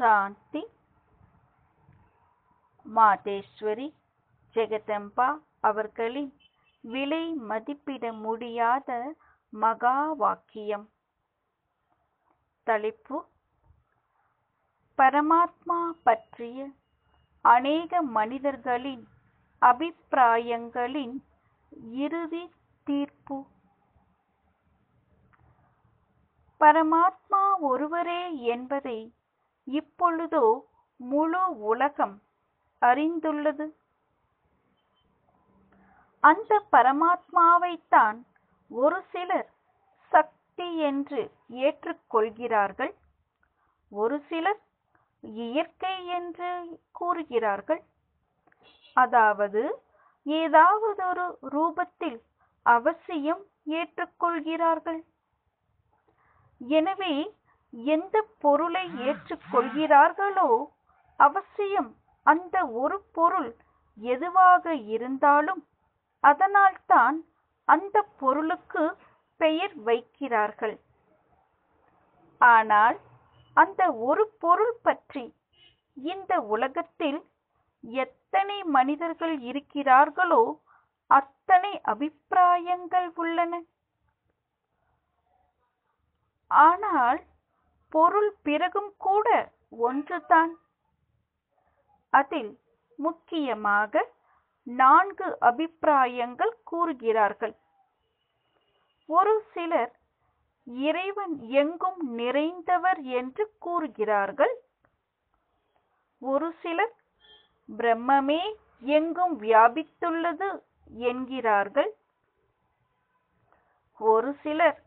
சாந்தி மாதேஸ்வரி ஜெகதம்பா அவர்களின் விலை மதிப்பிட முடியாத மகா வாக்கியம் தலைப்பு பரமாத்மா பற்றிய அநேக மனிதர்களின் அபிப்பிராயங்களின் இறுதி தீர்ப்பு। பரமாத்மா ஒருவரே என்பதை இப்பொழுதோ முழு உலகம் அறிந்துள்ளது. அந்த பரமாத்மாவைத்தான் ஒரு சிலர் சக்தி என்று ஏற்றுக்கொள்கிறார்கள். ஒரு சிலர் இயற்கை என்று கூறுகிறார்கள். அதாவது ஏதாவதொரு ரூபத்தில் அவசியம் ஏற்றுக்கொள்கிறார்கள். எனவே எந்த பொருளை ஏற்றுக்கொள்கிறார்களோ அவசியம் அந்த ஒரு பொருள் எதுவாக இருந்தாலும் அதனால்தான் அந்த பொருளுக்கு பெயர் வைக்கிறார்கள். ஆனால் அந்த ஒரு பொருள் பற்றி இந்த உலகத்தில் எத்தனை மனிதர்கள் இருக்கிறார்களோ அத்தனை அபிப்பிராயங்கள் உள்ளன. ஆனால் பொருள் பிறகும் கூட ஒன்றுதான். அதில் முக்கியமாக நான்கு அபிப்பிராயங்கள் கூறுகிறார்கள். ஒரு சிலர் இறைவன் எங்கும் நிறைந்தவர் என்று கூறுகிறார்கள். ஒரு சிலர் பிரம்மமே எங்கும் வியாபித்துள்ளது என்கிறார்கள். ஒரு சிலர்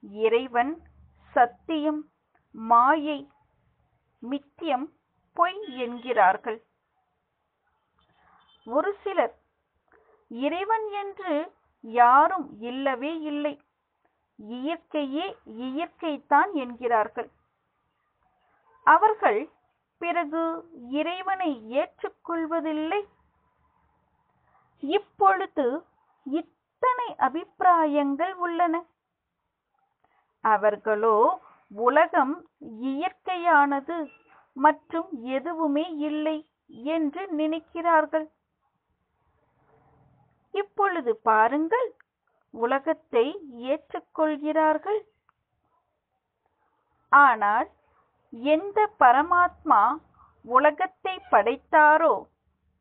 இறைவன் சத்தியம் மாயை மித்தியம் பொய் என்கிறார்கள். ஒரு சிலர் இறைவன் என்று யாரும் இல்லவே இல்லை. இயற்கையே இயற்கைத்தான் என்கிறார்கள். அவர்கள் பிறகு இறைவனை ஏற்றுக்கொள்வதில்லை. இப்பொழுது இத்தனை அபிப்பிராயங்கள் உள்ளன. அவர்களோ உலகம் இயற்கையானது மற்றும் எதுவுமே இல்லை என்று நினைக்கிறார்கள். இப்பொழுது பாருங்கள் உலகத்தை ஏற்றுக்கொள்கிறார்கள். ஆனால் எந்த பரமாத்மா உலகத்தை படைத்தாரோ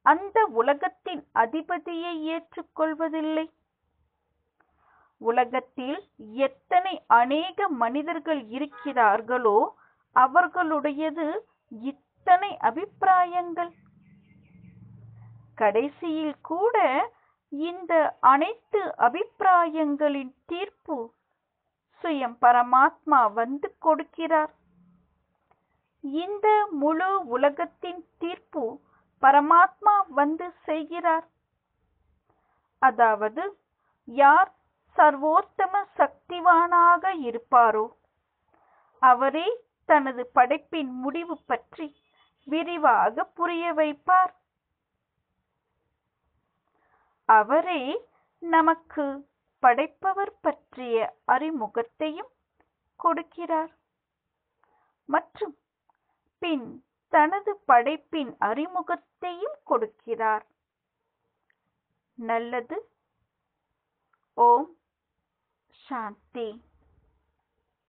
அந்த உலகத்தின் அதிபதியை ஏற்றுக்கொள்வதில்லை. உலகத்தில் எத்தனை அநேக மனிதர்கள் இருக்கிறார்களோ அவர்களுடையது இத்தனை அபிப்பிராயங்கள். கடைசியில் கூட இந்த அனைத்து அபிப்பிராயங்களின் தீர்ப்பு சுயம் பரமாத்மா வந்து கொடுக்கிறார். இந்த முழு உலகத்தின் தீர்ப்பு பரமாத்மா வந்து செய்கிறார். அதாவது யார் சர்வோத்தம சக்திவானாக இருப்பாரோ? அவரே தனது படைப்பின் முடிவு பற்றி விரிவாக புரிய வைப்பார். அவரே நமக்கு படைப்பவர் பற்றிய அறிமுகத்தையும் கொடுக்கிறார். மற்றும் பின் தனது படைப்பின் அறிமுகத்தையும் கொடுக்கிறார். நல்லது. ஓம். Shanti